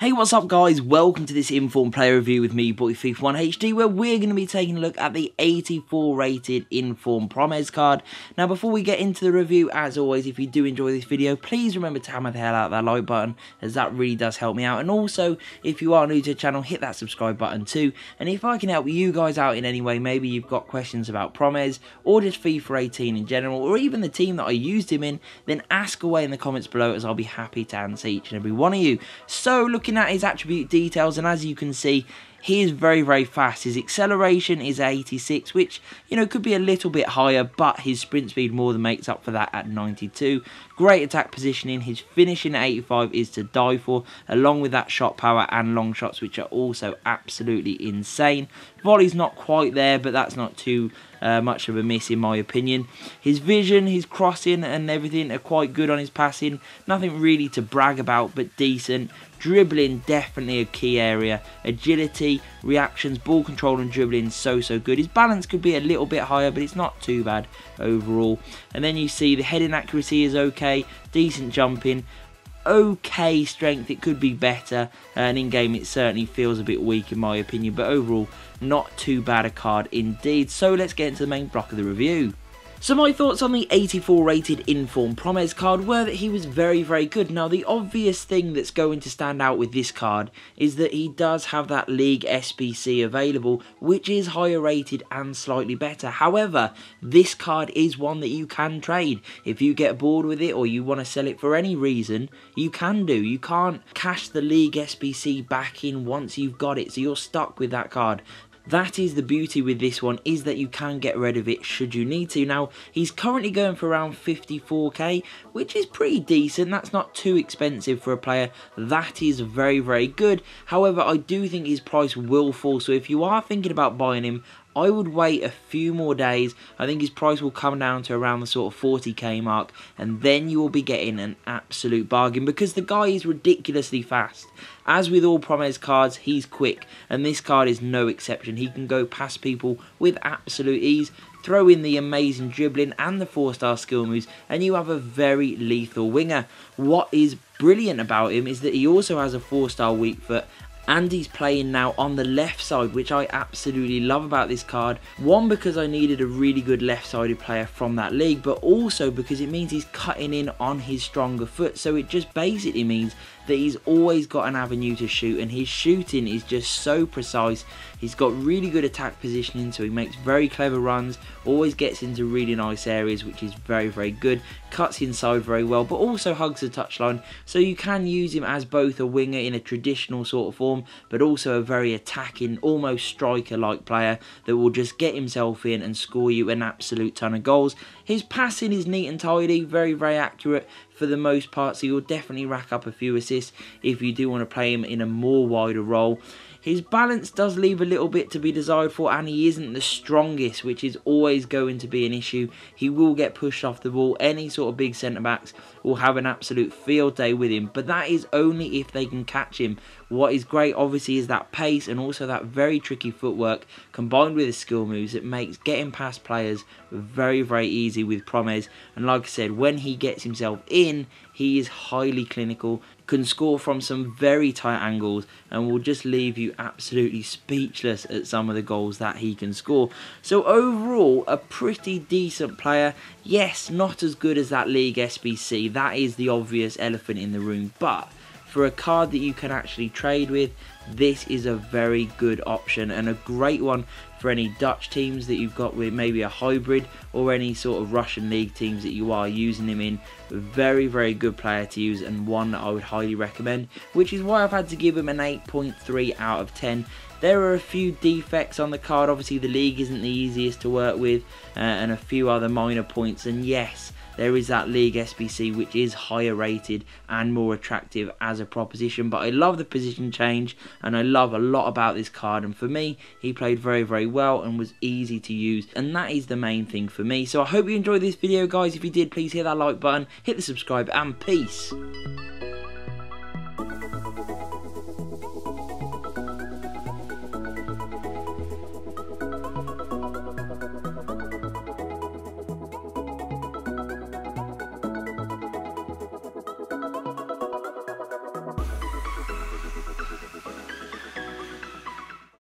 Hey, what's up guys? Welcome to this Inform Player Review with me, Boy FifaWondaHD, where we're going to be taking a look at the 84 rated Inform Promes card. Now, before we get into the review, as always, if you do enjoy this video, please remember to hammer the hell out of that like button, as that really does help me out. And also, if you are new to the channel, hit that subscribe button too. And if I can help you guys out in any way, maybe you've got questions about Promes, or just FIFA 18 in general, or even the team that I used him in, then ask away in the comments below, as I'll be happy to answer each and every one of you. So, looking at his attribute details, and as you can see, he is very, very fast. His acceleration is 86, which, you know, could be a little bit higher, but his sprint speed more than makes up for that at 92. Great attack positioning. His finishing at 85 is to die for, along with that shot power and long shots, which are also absolutely insane. Volley's not quite there, but that's not too uh, much of a miss in my opinion. His vision, his crossing and everything are quite good on his passing. Nothing really to brag about, but decent. Dribbling, definitely a key area. Agility, reactions, ball control and dribbling, so, so good. His balance could be a little bit higher, but it's not too bad overall. And then you see the heading accuracy is okay, decent jumping, okay strength. It could be better. And in game, it certainly feels a bit weak in my opinion. But overall, not too bad a card indeed. So let's get into the main block of the review. So my thoughts on the 84 rated Inform Promes card were that he was very very good. Now the obvious thing that's going to stand out with this card is that he does have that League SBC available which is higher rated and slightly better. However, this card is one that you can trade. If you get bored with it or you want to sell it for any reason, you can do. You can't cash the League SBC back in once you've got it so you're stuck with that card. That is the beauty with this one, is that you can get rid of it should you need to. Now, he's currently going for around 54k, which is pretty decent. That's not too expensive for a player. That is very, very good. However, I do think his price will fall. So if you are thinking about buying him, I would wait a few more days. I think his price will come down to around the sort of 40k mark, and then you will be getting an absolute bargain because the guy is ridiculously fast. As with all Promes cards, he's quick, and this card is no exception. He can go past people with absolute ease. Throw in the amazing dribbling and the 4-star skill moves, and you have a very lethal winger. What is brilliant about him is that he also has a 4-star weak foot and he's playing now on the left side which I absolutely love about this card. One because I needed a really good left sided player from that league but also because it means he's cutting in on his stronger foot. So it just basically means that he's always got an avenue to shoot and his shooting is just so precise. He's got really good attack positioning so he makes very clever runs, always gets into really nice areas which is very very good, cuts inside very well but also hugs the touchline so you can use him as both a winger in a traditional sort of form but also a very attacking almost striker like player that will just get himself in and score you an absolute ton of goals. His passing is neat and tidy, very very accurate, for the most part, so you'll definitely rack up a few assists if you do want to play him in a more wider role. His balance does leave a little bit to be desired for and he isn't the strongest which is always going to be an issue. He will get pushed off the ball. Any sort of big centre backs will have an absolute field day with him but that is only if they can catch him. What is great obviously is that pace and also that very tricky footwork combined with his skill moves it makes getting past players very very easy with Promes and like I said when he gets himself in he is highly clinical can score from some very tight angles and will just leave you absolutely speechless at some of the goals that he can score. So overall, a pretty decent player. Yes, not as good as that League SBC. That is the obvious elephant in the room. But for a card that you can actually trade with, this is a very good option and a great one for any Dutch teams that you've got with maybe a hybrid or any sort of Russian league teams that you are using him in. Very, very good player to use and one that I would highly recommend, which is why I've had to give him an 8.3 out of 10. There are a few defects on the card, obviously the league isn't the easiest to work with, uh, and a few other minor points, and yes, there is that League SBC which is higher rated and more attractive as a proposition. But I love the position change and I love a lot about this card. And for me, he played very, very well and was easy to use. And that is the main thing for me. So I hope you enjoyed this video, guys. If you did, please hit that like button, hit the subscribe, and peace.